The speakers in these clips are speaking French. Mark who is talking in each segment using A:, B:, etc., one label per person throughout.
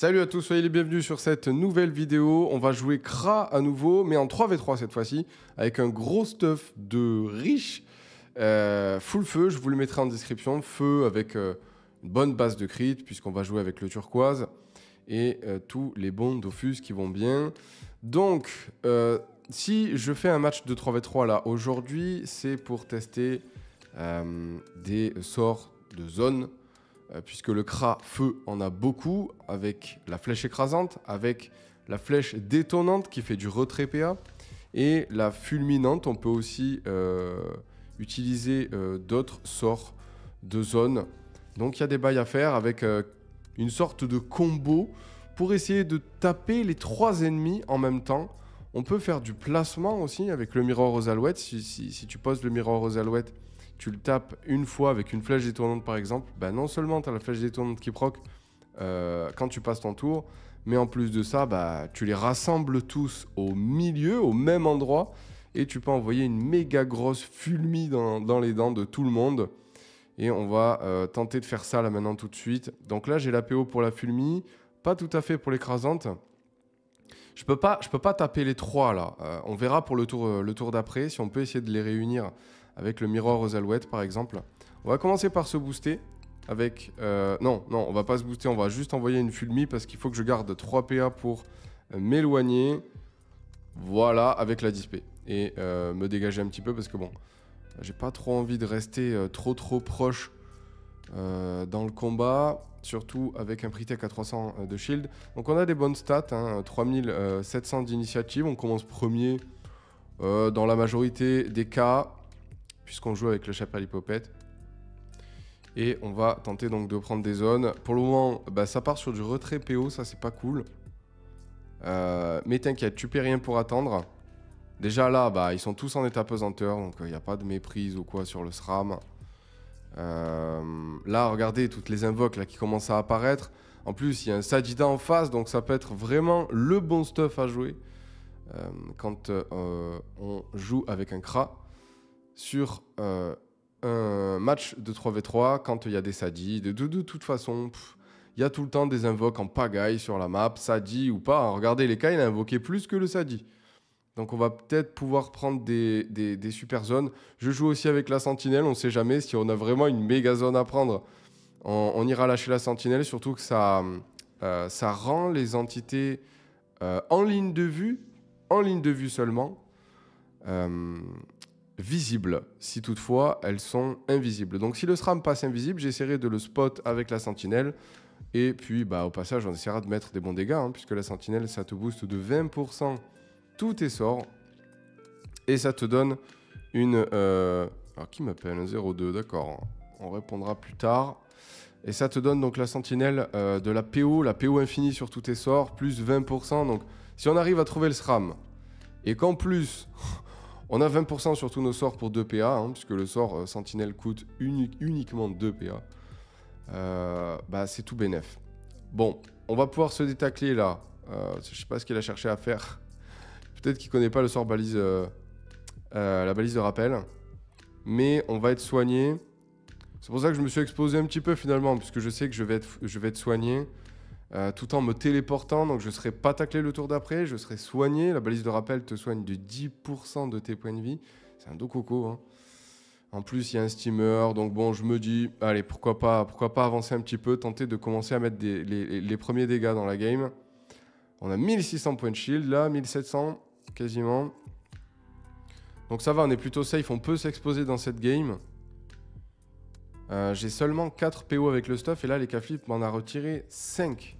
A: Salut à tous, soyez les bienvenus sur cette nouvelle vidéo. On va jouer Kra à nouveau, mais en 3v3 cette fois-ci, avec un gros stuff de riche. Euh, full feu, je vous le mettrai en description. Feu avec euh, une bonne base de crit, puisqu'on va jouer avec le turquoise. Et euh, tous les bons Dofus qui vont bien. Donc, si je fais un match de 3v3 là aujourd'hui, c'est pour tester des sorts de zone puisque le Kra feu en a beaucoup, avec la flèche écrasante, avec la flèche détonante qui fait du retrait PA, et la fulminante, on peut aussi euh, utiliser euh, d'autres sorts de zone. Donc il y a des bails à faire avec une sorte de combo pour essayer de taper les trois ennemis en même temps. On peut faire du placement aussi avec le Mirror aux alouettes. Si, si tu poses le Mirror aux alouettes tu le tapes une fois avec une flèche détournante par exemple, bah non seulement tu as la flèche détournante qui proc euh, quand tu passes ton tour, mais en plus de ça, bah, tu les rassembles tous au milieu, au même endroit, et tu peux envoyer une méga grosse fulmie dans, les dents de tout le monde. Et on va euh, tenter de faire ça là maintenant tout de suite. Donc là, j'ai la PO pour la fulmie, pas tout à fait pour l'écrasante. Je peux pas, je peux pas taper les trois là. Euh, on verra pour le tour, le tour d'après si on peut essayer de les réunir avec le Mirror aux alouettes par exemple. On va commencer par se booster avec... Euh, non, non, on va pas se booster, on va juste envoyer une fulmie parce qu'il faut que je garde 3 PA pour euh, m'éloigner. Voilà, avec la dispé. Et euh, me dégager un petit peu parce que bon, j'ai pas trop envie de rester trop trop proche dans le combat. Surtout avec un Pritech à 300 de shield. Donc on a des bonnes stats, hein, 3700 d'initiative. On commence premier dans la majorité des cas puisqu'on joue avec le chapeau hypopète. Et on va tenter donc de prendre des zones. Pour le moment, bah, ça part sur du retrait PO, ça c'est pas cool. Euh, mais t'inquiète, tu paies rien pour attendre. Déjà là, bah, ils sont tous en état pesanteur, donc il euh, n'y a pas de méprise ou quoi sur le SRAM. Euh, là, regardez toutes les invoques qui commencent à apparaître. En plus, il y a un Sadida en face, donc ça peut être vraiment le bon stuff à jouer quand on joue avec un Kra sur euh, un match de 3v3 quand il y a des Sadi. De, toute façon, il y a tout le temps des invoques en pagaille sur la map, Sadi ou pas. Regardez, les cas, il a invoqué plus que le Sadi. Donc on va peut-être pouvoir prendre des, super zones. Je joue aussi avec la sentinelle, on ne sait jamais si on a vraiment une méga zone à prendre. On, ira lâcher la sentinelle, surtout que ça, euh, rend les entités euh, en ligne de vue, en ligne de vue seulement visibles, si toutefois elles sont invisibles. Donc si le SRAM passe invisible, j'essaierai de le spot avec la sentinelle. Et puis bah, au passage, on essaiera de mettre des bons dégâts, hein, puisque la sentinelle, ça te booste de 20% tous tes sorts. Et ça te donne une... Euh, alors qui m'appelle Un 02, d'accord. On répondra plus tard. Et ça te donne donc la sentinelle euh, de la PO, la PO infinie sur tous tes sorts, plus 20%. Donc si on arrive à trouver le SRAM, et qu'en plus... On a 20% sur tous nos sorts pour 2 PA, hein, puisque le sort euh, Sentinelle coûte uniquement 2 PA. Euh, bah, c'est tout bénef. Bon, on va pouvoir se détacler là. Euh, je sais pas ce qu'il a cherché à faire. Peut-être qu'il connaît pas le sort balise, la balise de rappel. Mais on va être soigné. C'est pour ça que je me suis exposé un petit peu finalement, puisque je sais que je vais être soigné. Euh, tout en me téléportant, donc je ne serai pas taclé le tour d'après, je serai soigné. La balise de rappel te soigne de 10% de tes points de vie. C'est un dos coco. Hein. En plus, il y a un steamer, donc bon, je me dis, allez, pourquoi pas, pourquoi pas avancer un petit peu, tenter de commencer à mettre les, premiers dégâts dans la game. On a 1600 points de shield là, 1700 quasiment. Donc ça va, on est plutôt safe, on peut s'exposer dans cette game. Euh, j'ai seulement 4 PO avec le stuff et là les Caflip m'en a retiré 5.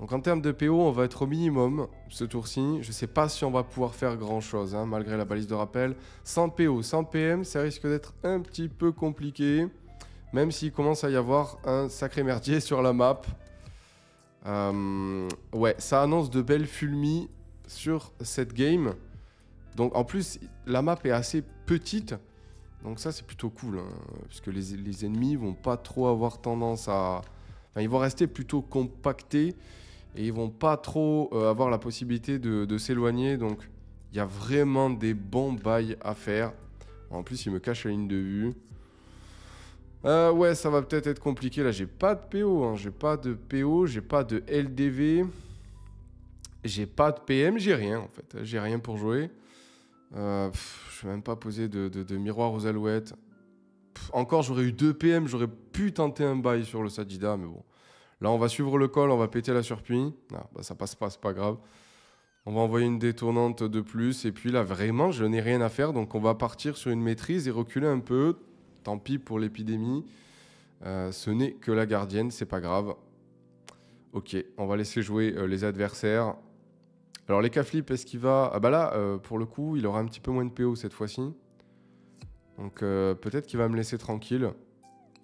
A: Donc en termes de PO, on va être au minimum ce tour-ci. Je ne sais pas si on va pouvoir faire grand-chose, hein, malgré la balise de rappel. Sans PO, sans PM, ça risque d'être un petit peu compliqué. Même s'il commence à y avoir un sacré merdier sur la map. Euh, ouais, ça annonce de belles fulmies sur cette game. Donc en plus, la map est assez petite. Donc ça, c'est plutôt cool. Hein, puisque les, les ennemis vont pas trop avoir tendance à... Enfin, ils vont rester plutôt compactés et ils vont pas trop euh, avoir la possibilité de, s'éloigner. Donc il y a vraiment des bons bails à faire. En plus, il me cache la ligne de vue. Euh, ouais, ça va peut-être être compliqué. Là, j'ai pas de PO. Hein. J'ai pas de PO, j'ai pas de LDV. J'ai pas de PM, j'ai rien en fait. J'ai rien pour jouer. Euh, je vais même pas poser de, miroir aux alouettes. encore, j'aurais eu deux PM, j'aurais pu tenter un bail sur le Sadida, mais bon. Là, on va suivre le col, on va péter la surpuis. Ah, bah, ça passe pas, c'est pas grave. On va envoyer une détournante de plus. Et puis là, vraiment, je n'ai rien à faire. Donc, on va partir sur une maîtrise et reculer un peu. Tant pis pour l'épidémie. Euh, ce n'est que la gardienne, c'est pas grave. Ok, on va laisser jouer euh, les adversaires. Alors les Caflip, est-ce qu'il va... Ah bah là, euh, pour le coup, il aura un petit peu moins de PO cette fois-ci. Donc peut-être qu'il va me laisser tranquille.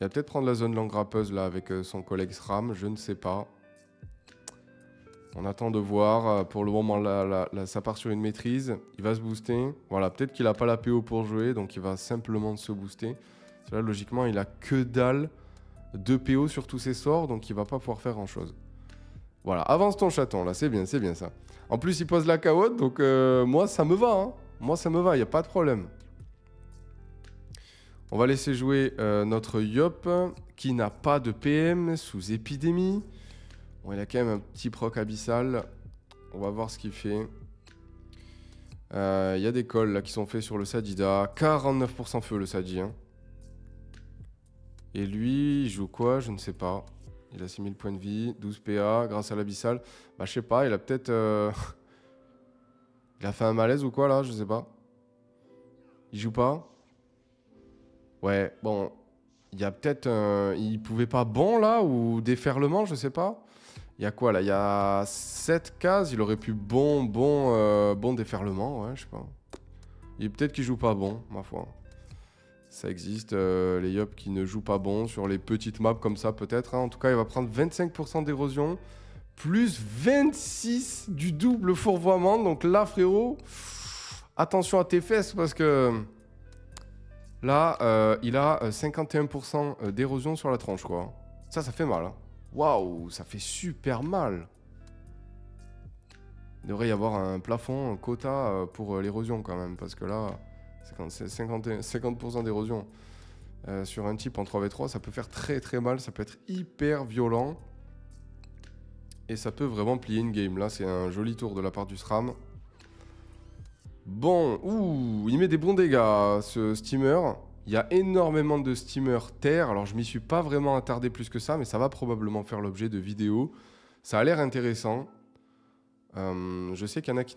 A: Il va peut-être prendre la zone langue grappeuse là avec euh, son collègue SRAM, je ne sais pas. On attend de voir. Pour le moment, là, ça part sur une maîtrise. Il va se booster. Voilà, peut-être qu'il n'a pas la PO pour jouer, donc il va simplement se booster. Là, logiquement, il a que dalle de PO sur tous ses sorts, donc il va pas pouvoir faire grand-chose. Voilà, avance ton chaton, là, c'est bien, c'est bien ça. En plus, il pose la caotte, donc euh, moi, ça me va. Hein. Moi, ça me va, il n'y a pas de problème. On va laisser jouer euh, notre Yop, qui n'a pas de PM sous épidémie. Bon, il a quand même un petit proc abyssal. On va voir ce qu'il fait. Euh, il y a des cols là, qui sont faits sur le Sadida. 49% feu le Sadi. Hein. Et lui, il joue quoi? Je ne sais pas. Il a 6000 points de vie, 12 PA grâce à l'abyssal. Bah, je sais pas, il a peut-être. Euh, il a fait un malaise ou quoi là? Je sais pas. Il joue pas? Ouais, bon. Il y a peut-être. Il pouvait pas bon là ou déferlement, je sais pas. Il y a quoi là? Il y a 7 cases, il aurait pu bon, bon, euh, bon déferlement, ouais, je sais pas. Peut-être qu'il joue pas bon, ma foi. Ça existe, euh, les Yop qui ne jouent pas bon sur les petites maps comme ça peut-être. Hein. En tout cas, il va prendre 25% d'érosion, plus 26 du double fourvoiement. Donc là, frérot, attention à tes fesses parce que là, euh, il a 51% euh, d'érosion sur la tranche, quoi. Ça, ça fait mal. Hein. Waouh, ça fait super mal. Il devrait y avoir un plafond, un quota pour l'érosion quand même, parce que là... C'est 50%, d'érosion euh, sur un type en 3v3, ça peut faire très très mal, ça peut être hyper violent. Et ça peut vraiment plier une game. Là, c'est un joli tour de la part du SRAM. Bon, ouh, il met des bons dégâts, ce steamer. Il y a énormément de steamers terre. Alors, je m'y suis pas vraiment attardé plus que ça, mais ça va probablement faire l'objet de vidéos. Ça a l'air intéressant. Euh, je sais qu'il y en a qui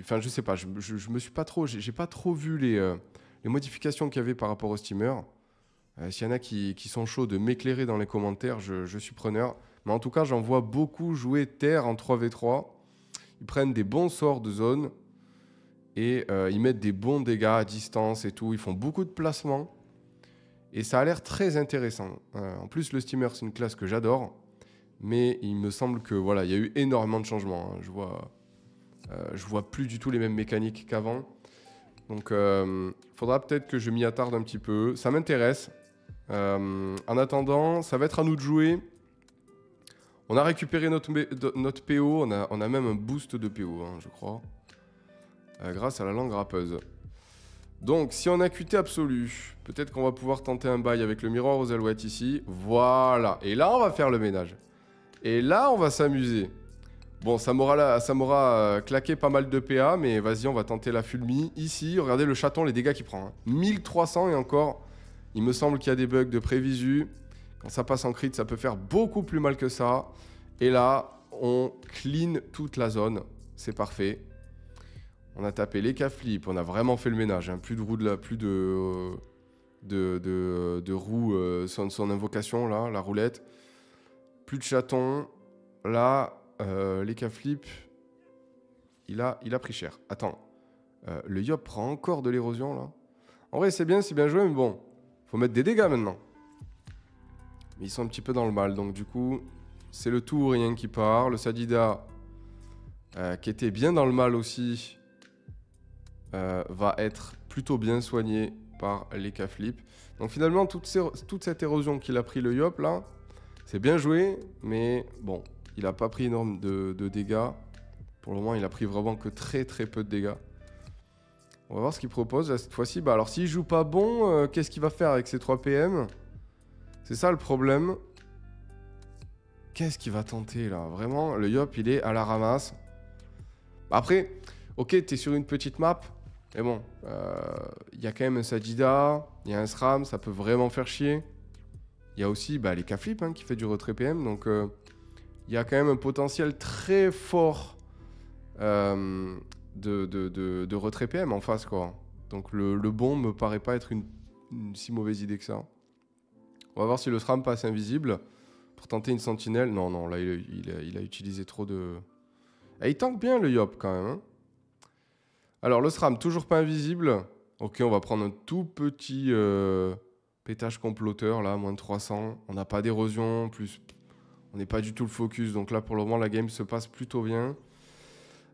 A: enfin, je sais pas, je, je, me suis pas trop, j'ai pas trop vu les, euh, les modifications qu'il y avait par rapport au steamer. Euh, s'il y en a qui, qui sont chauds de m'éclairer dans les commentaires, je, je, suis preneur. Mais en tout cas, j'en vois beaucoup jouer terre en 3v3. Ils prennent des bons sorts de zone et euh, ils mettent des bons dégâts à distance et tout. Ils font beaucoup de placements et ça a l'air très intéressant. en plus, le steamer, c'est une classe que j'adore. Mais il me semble que voilà, il y a eu énormément de changements. Hein. Je vois euh, je vois plus du tout les mêmes mécaniques qu'avant. Donc, il euh, faudra peut-être que je m'y attarde un petit peu. Ça m'intéresse. Euh, en attendant, ça va être à nous de jouer. On a récupéré notre, PO, on a, on a, même un boost de PO, hein, je crois, grâce à la langue rappeuse. Donc, si on a QT absolu, peut-être qu'on va pouvoir tenter un bail avec le miroir aux alouettes ici. Voilà. Et là, on va faire le ménage. Et là, on va s'amuser. Bon, ça m'aura euh, claqué pas mal de PA, mais vas-y, on va tenter la fulmi. Ici, regardez le chaton, les dégâts qu'il prend. 1300 hein. et encore, il me semble qu'il y a des bugs de prévisu. Quand ça passe en crit, ça peut faire beaucoup plus mal que ça. Et là, on clean toute la zone. C'est parfait. On a tapé les on a vraiment fait le ménage. Hein. Plus de roues de plus de, de, de, roues, euh, invocation là, la roulette. Plus de chatons. Là, euh, les il a, pris cher. Attends, euh, le Yop prend encore de l'érosion là. En vrai, c'est bien, c'est bien joué, mais bon, faut mettre des dégâts maintenant. Mais ils sont un petit peu dans le mal, donc du coup, c'est le tout ou rien qui part. Le Sadida, euh, qui était bien dans le mal aussi, va être plutôt bien soigné par les cas flip. Donc finalement, toute, cette érosion qu'il a pris le Yop là, c'est bien joué, mais bon, il n'a pas pris énorme de, dégâts. Pour le moment, il a pris vraiment que très très peu de dégâts. On va voir ce qu'il propose cette fois-ci. Bah, alors, s'il joue pas bon, euh, qu'est-ce qu'il va faire avec ses 3 PM C'est ça le problème. Qu'est-ce qu'il va tenter là? Vraiment, le Yop, il est à la ramasse. Après, ok, t'es sur une petite map. Mais bon, euh, il y a quand même un Sajida, il y a un SRAM, ça peut vraiment faire chier. Il y a aussi bah, les K-Flip hein, qui fait du retrait PM. Donc, euh, il y a quand même un potentiel très fort euh, de, retrait PM en face. quoi. Donc, le, bon me paraît pas être une, si mauvaise idée que ça. On va voir si le SRAM passe invisible pour tenter une sentinelle. Non, non, là, il, a, utilisé trop de... Ah, il tank bien le Yop quand même. Hein. Alors, le SRAM, toujours pas invisible. Ok, on va prendre un tout petit euh, pétage comploteur, là, moins de 300. On n'a pas d'érosion, plus on n'est pas du tout le focus. Donc là, pour le moment, la game se passe plutôt bien.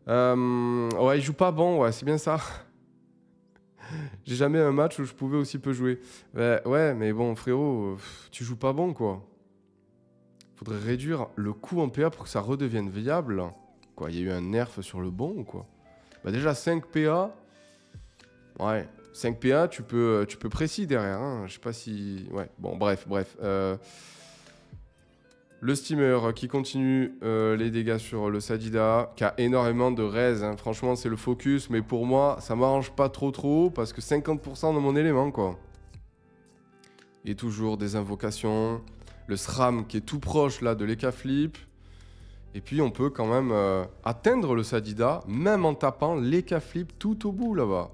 A: Euh, ouais, il joue pas bon, ouais, c'est bien ça. J'ai jamais un match où je pouvais aussi peu jouer. ouais, mais bon, frérot, tu joues pas bon, quoi. Faudrait réduire le coût en PA pour que ça redevienne viable. Quoi, il y a eu un nerf sur le bon ou quoi bah déjà 5 PA. Ouais, 5 PA, tu peux, tu peux précis derrière. Hein. Je sais pas si. Ouais, bon, bref, bref. Euh, le steamer qui continue euh, les dégâts sur le Sadida, qui a énormément de res. Hein. Franchement, c'est le focus, mais pour moi, ça m'arrange pas trop trop parce que 50% de mon élément, quoi. Et toujours des invocations. Le SRAM qui est tout proche là de l'Eka Flip. Et puis on peut quand même euh, atteindre le Sadida, même en tapant les flip tout au bout là-bas.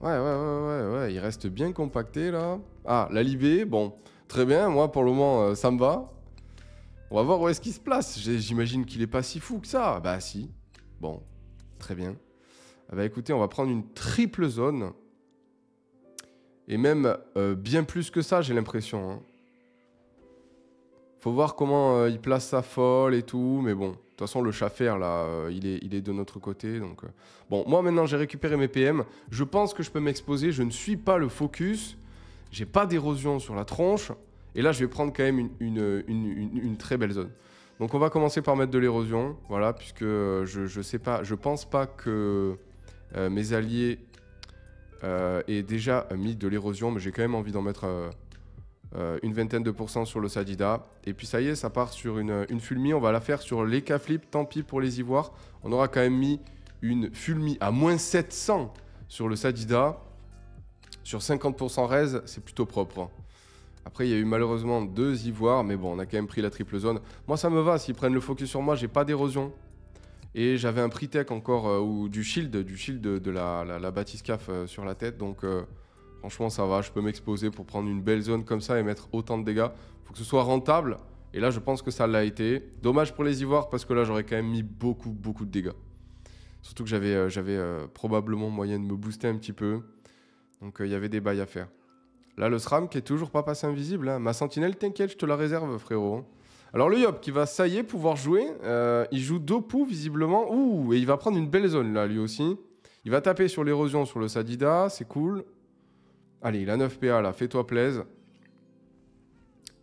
A: Ouais, ouais, ouais, ouais, ouais, il reste bien compacté là. Ah, la Libé, bon, très bien, moi pour le moment euh, ça me va. On va voir où est-ce qu'il se place. J'imagine qu'il est pas si fou que ça. Bah si. Bon, très bien. Ah bah écoutez, on va prendre une triple zone. Et même euh, bien plus que ça, j'ai l'impression. Hein. Faut voir comment euh, il place sa folle et tout, mais bon, de toute façon le chaffer là, euh, il, est, il est de notre côté. Donc euh. bon, moi maintenant j'ai récupéré mes PM. Je pense que je peux m'exposer. Je ne suis pas le focus. J'ai pas d'érosion sur la tronche. Et là, je vais prendre quand même une, très belle zone. Donc on va commencer par mettre de l'érosion, voilà, puisque je, je sais pas, je pense pas que mes alliés aient déjà mis de l'érosion, mais j'ai quand même envie d'en mettre euh, une vingtaine de pourcents sur le Sadida. Et puis ça y est, ça part sur une, fulmi. On va la faire sur les K-flip. Tant pis pour les ivoires. On aura quand même mis une fulmi à moins 700 sur le Sadida. Sur 50% raise, c'est plutôt propre. Hein. Après, il y a eu malheureusement deux ivoires, mais bon, on a quand même pris la triple zone. Moi, ça me va. S'ils prennent le focus sur moi, j'ai pas d'érosion. Et j'avais un pre-tech encore, euh, ou du shield, du shield de, la, la, la batiscaf euh, sur la tête. Donc, Franchement, ça va. Je peux m'exposer pour prendre une belle zone comme ça et mettre autant de dégâts. Faut que ce soit rentable. Et là, je pense que ça l'a été. Dommage pour les ivoires parce que là, j'aurais quand même mis beaucoup, beaucoup de dégâts. Surtout que j'avais euh, euh, probablement moyen de me booster un petit peu. Donc, euh, il y avait des bails à faire. Là, le SRAM qui est toujours pas passé invisible. Hein. Ma sentinelle, t'inquiète, je te la réserve, frérot. Alors, le Yop qui va, ça y est, pouvoir jouer. il joue Dopu, visiblement. Ouh, et il va prendre une belle zone, là, lui aussi. Il va taper sur l'érosion sur le Sadida, c'est cool. Allez, il a 9 PA là, fais-toi plaise.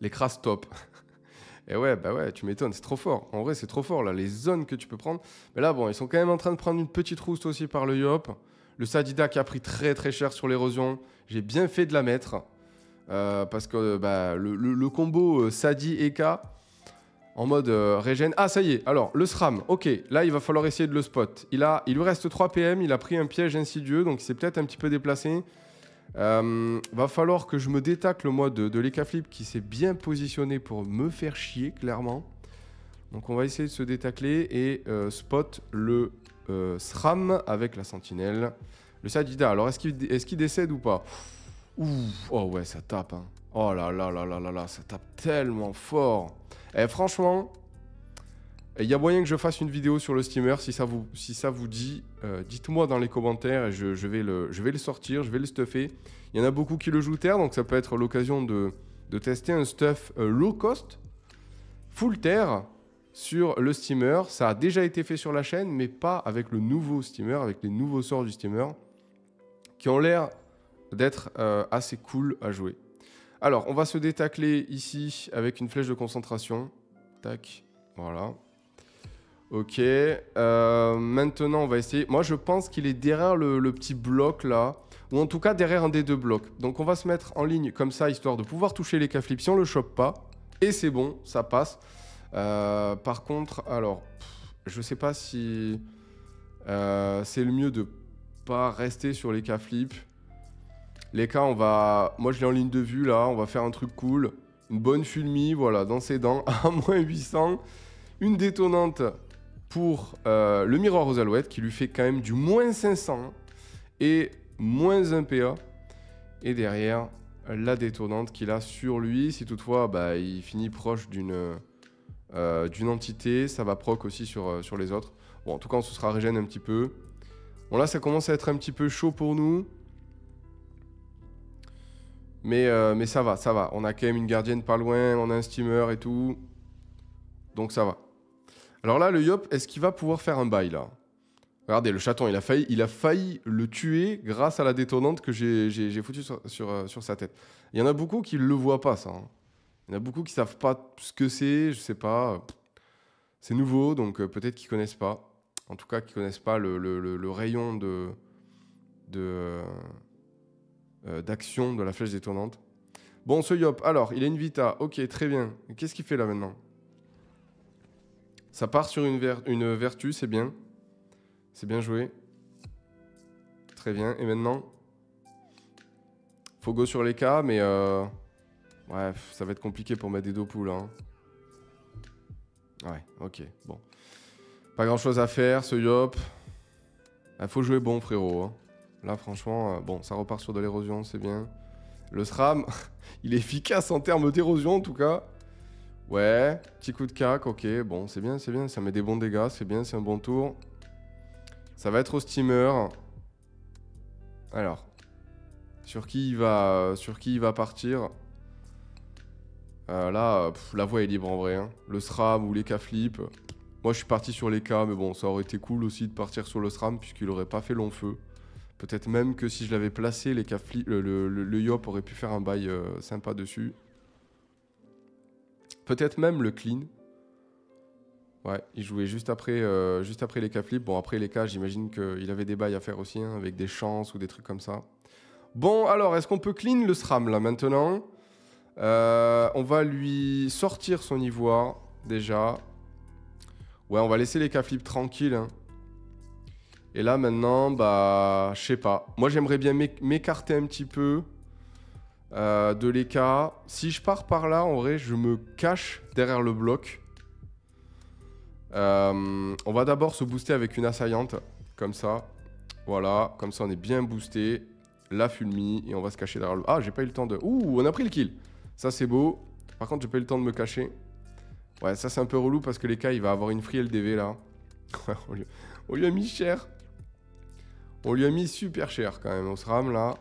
A: L'écrase top. Et ouais, bah ouais, tu m'étonnes, c'est trop fort. En vrai, c'est trop fort là, les zones que tu peux prendre. Mais là, bon, ils sont quand même en train de prendre une petite rousse aussi par le Yop. Le Sadida qui a pris très très cher sur l'érosion. J'ai bien fait de la mettre. Euh, parce que bah, le, combo euh, Sadi en mode euh, régène. Ah, ça y est. Alors, le SRAM. Ok, là, il va falloir essayer de le spot. Il, a, il lui reste 3 PM. Il a pris un piège insidieux. Donc, il s'est peut-être un petit peu déplacé. Euh, va falloir que je me détacle moi de, de l'Eka-Flip qui s'est bien positionné pour me faire chier clairement. Donc on va essayer de se détacler et euh, spot le euh, SRAM avec la sentinelle. Le Sadida, alors est-ce qu'il est décède ou pas? Ouh, oh ouais, ça tape. Hein. Oh là là là là là là, ça tape tellement fort. Et eh, franchement, il y a moyen que je fasse une vidéo sur le steamer si ça vous, si ça vous dit. Euh, dites-moi dans les commentaires et je, vais le, je vais le sortir, je vais le stuffer. Il y en a beaucoup qui le jouent terre, donc ça peut être l'occasion de, tester un stuff euh, low cost, full terre, sur le steamer. Ça a déjà été fait sur la chaîne, mais pas avec le nouveau steamer, avec les nouveaux sorts du steamer, qui ont l'air d'être euh, assez cool à jouer. Alors, on va se détacler ici avec une flèche de concentration. Tac, voilà. Ok. Euh, maintenant, on va essayer. Moi, je pense qu'il est derrière le, petit bloc là. ou en tout cas derrière un des deux blocs. Donc on va se mettre en ligne comme ça, histoire de pouvoir toucher les K-flips si on le chope pas. Et c'est bon, ça passe. Euh, par contre, alors, je sais pas si euh, c'est le mieux de pas rester sur les K-flips. Les K, on va... Moi, je l'ai en ligne de vue, là. On va faire un truc cool. Une bonne fulmi, voilà, dans ses dents, à moins 800. Une détonnante pour euh, le miroir aux alouettes, qui lui fait quand même du moins 500. Et moins 1 PA. Et derrière, la détonnante qu'il a sur lui. Si toutefois, bah, il finit proche d'une euh, d'une entité, ça va proc aussi sur, euh, sur les autres. Bon, en tout cas, on se sera régène un petit peu. Bon, là, ça commence à être un petit peu chaud pour nous. Mais, mais ça va, ça va. On a quand même une gardienne pas loin, on a un steamer et tout. Donc ça va. Alors là, le Yop, est-ce qu'il va pouvoir faire un bail là? Regardez, le chaton, il a, failli, il a failli le tuer grâce à la détonnante que j'ai foutu sur, sur, sa tête. Il y en a beaucoup qui ne le voient pas, ça. Hein. Il y en a beaucoup qui savent pas ce que c'est, je sais pas. C'est nouveau, donc euh, peut-être qu'ils connaissent pas. En tout cas, qu'ils connaissent pas le, rayon de euh, d'action de, la flèche détonnante. Bon, ce Yop, alors, il a une Vita. Ok, très bien. Qu'est-ce qu'il fait là maintenant? Ça part sur une, vertu, c'est bien. C'est bien joué. Très bien. Et maintenant Faut go sur les cas, mais... Euh... Ouais, ça va être compliqué pour mettre des deux poules. Hein. Ouais, ok, bon. Pas grand chose à faire, ce Yop. Il faut jouer bon, frérot. Hein. Là, franchement, euh, bon, ça repart sur de l'érosion, c'est bien. Le SRAM, il est efficace en termes d'érosion, en tout cas. Ouais, petit coup de cac, ok, bon, c'est bien, c'est bien. Ça met des bons dégâts, c'est bien, c'est un bon tour. Ça va être au steamer. Alors, sur qui il va, sur qui il va partir? Euh, là, la voie est libre en vrai. Hein. Le SRAM ou les K-flip. Moi, je suis parti sur les K, mais bon, ça aurait été cool aussi de partir sur le SRAM puisqu'il aurait pas fait long feu. Peut-être même que si je l'avais placé, les K-flip, le, Yop aurait pu faire un bail euh, sympa dessus. Peut-être même le clean. Ouais, il jouait juste après, euh, juste après les K-flip. Bon, après les K, j'imagine qu'il avait des bails à faire aussi, hein, avec des chances ou des trucs comme ça. Bon, alors, est-ce qu'on peut clean le SRAM là maintenant? Euh, on va lui sortir son ivoire, déjà. Ouais, on va laisser les K-flips tranquilles. Hein. Et là, maintenant, bah, je sais pas. Moi, j'aimerais bien m'écarter un petit peu euh, de l'écart. Si je pars par là, en vrai, je me cache derrière le bloc. Euh, on va d'abord se booster avec une assaillante, comme ça. Voilà, comme ça, on est bien boosté. La fulmi, et on va se cacher derrière le... Ah, j'ai pas eu le temps de... Ouh, on a pris le kill ça, c'est beau. Par contre, j'ai pas eu le temps de me cacher. Ouais, ça, c'est un peu relou parce que cas, il va avoir une free LDV là. on, lui... a mis cher. On lui a mis super cher quand même. On se rame là.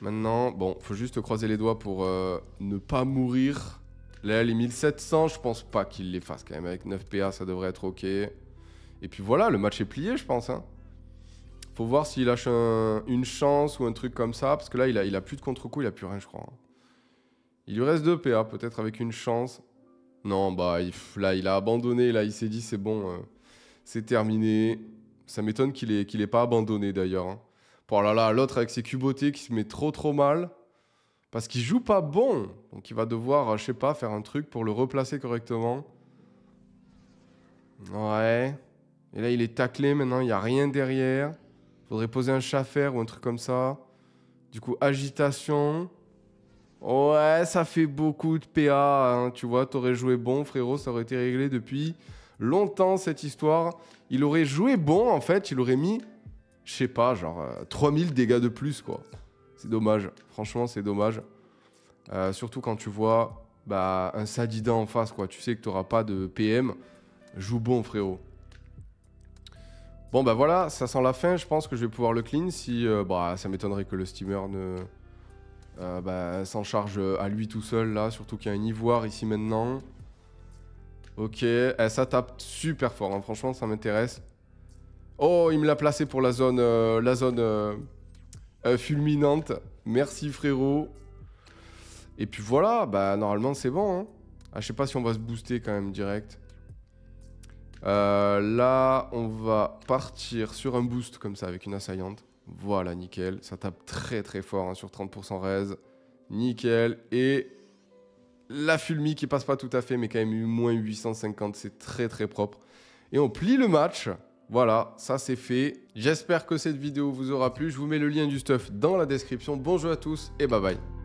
A: Maintenant, bon, faut juste croiser les doigts pour euh, ne pas mourir. Là, les 1700, je pense pas qu'il les fasse quand même. Avec 9 PA, ça devrait être ok. Et puis voilà, le match est plié, je pense. Hein. Faut voir s'il lâche une chance ou un truc comme ça. Parce que là, il a, plus de contre-coup, il a plus rien, je crois. Il lui reste 2 PA, peut-être avec une chance. Non, bah là, il a abandonné. Là, il s'est dit, c'est bon, euh, c'est terminé. Ça m'étonne qu'il ait, qu'il ait pas abandonné d'ailleurs. Hein. Bon, là, là, l'autre avec ses cubotés qui se met trop, trop mal. Parce qu'il joue pas bon. Donc, il va devoir, je sais pas, faire un truc pour le replacer correctement. Ouais. Et là, il est taclé maintenant, il n'y a rien derrière. Faudrait poser un chaffer ou un truc comme ça. Du coup, agitation. Ouais, ça fait beaucoup de PA. Hein. Tu vois, t'aurais joué bon, frérot. Ça aurait été réglé depuis longtemps, cette histoire. Il aurait joué bon, en fait. Il aurait mis, je sais pas, genre 3000 euh, dégâts de plus, quoi. C'est dommage. Franchement, c'est dommage. Euh, surtout quand tu vois bah, un Sadida en face, quoi. Tu sais que t'auras pas de PM. Joue bon, frérot. Bon bah voilà, ça sent la fin, je pense que je vais pouvoir le clean si... Euh, bah ça m'étonnerait que le steamer ne... Bah, s'en charge à lui tout seul là, surtout qu'il y a un ivoire ici maintenant. Ok, eh, ça tape super fort, hein. franchement ça m'intéresse. Oh, il me l'a placé pour la zone, euh, la zone fulminante. Merci frérot. Et puis voilà, bah normalement c'est bon. Hein. Ah, je sais pas si on va se booster quand même direct. Euh, là, on va partir sur un boost comme ça avec une assaillante. Voilà, nickel. Ça tape très très fort hein, sur 30% raise. Nickel. Et la Fulmi qui passe pas tout à fait, mais quand même moins 850, c'est très très propre. Et on plie le match. Voilà, ça c'est fait. J'espère que cette vidéo vous aura plu. Je vous mets le lien du stuff dans la description. Bonjour à tous et bye bye.